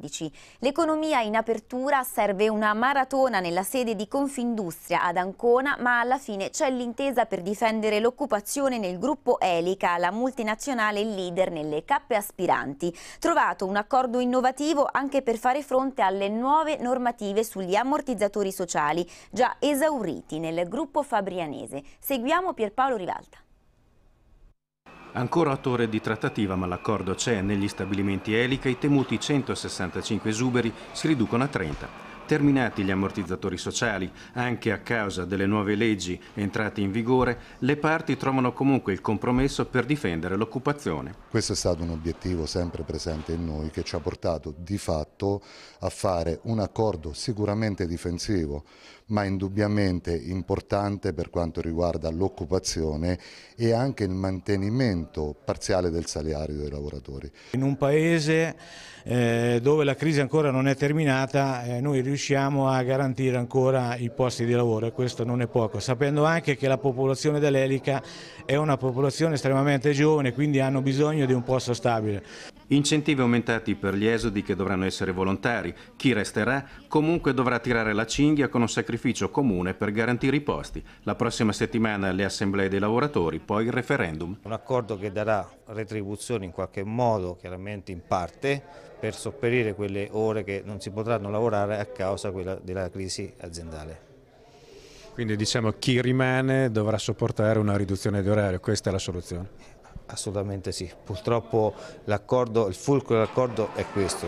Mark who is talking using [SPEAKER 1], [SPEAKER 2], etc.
[SPEAKER 1] 2014. L'economia in apertura serve una maratona nella sede di Confindustria ad Ancona, ma alla fine c'è l'intesa per difendere l'occupazione nel gruppo Elica, la multinazionale leader nelle cappe aspiranti. Trovato un accordo innovativo anche per fare fronte alle nuove normative sugli ammortizzatori sociali, già esauriti nel gruppo fabrianese. Seguiamo Pierpaolo Rivalta.
[SPEAKER 2] Ancora otto ore di trattativa, ma l'accordo c'è. Negli stabilimenti Elica i temuti 165 esuberi si riducono a 30. Terminati gli ammortizzatori sociali, anche a causa delle nuove leggi entrate in vigore, le parti trovano comunque il compromesso per difendere l'occupazione.
[SPEAKER 3] Questo è stato un obiettivo sempre presente in noi che ci ha portato di fatto a fare un accordo sicuramente difensivo, ma indubbiamente importante per quanto riguarda l'occupazione e anche il mantenimento parziale del salario dei lavoratori.
[SPEAKER 4] In un paese eh, dove la crisi ancora non è terminata, eh, noi riusciamo a garantire ancora i posti di lavoro e questo non è poco, sapendo anche che la popolazione dell'Elica è una popolazione estremamente giovane, quindi hanno bisogno di un posto stabile.
[SPEAKER 2] Incentivi aumentati per gli esodi che dovranno essere volontari. Chi resterà comunque dovrà tirare la cinghia con un sacrificio comune per garantire i posti. La prossima settimana le assemblee dei lavoratori, poi il referendum.
[SPEAKER 5] Un accordo che darà retribuzioni in qualche modo, chiaramente in parte, per sopperire quelle ore che non si potranno lavorare a causa della crisi aziendale.
[SPEAKER 6] Quindi diciamo chi rimane dovrà sopportare una riduzione di orario, questa è la soluzione?
[SPEAKER 5] Assolutamente sì, purtroppo il fulcro dell'accordo è questo.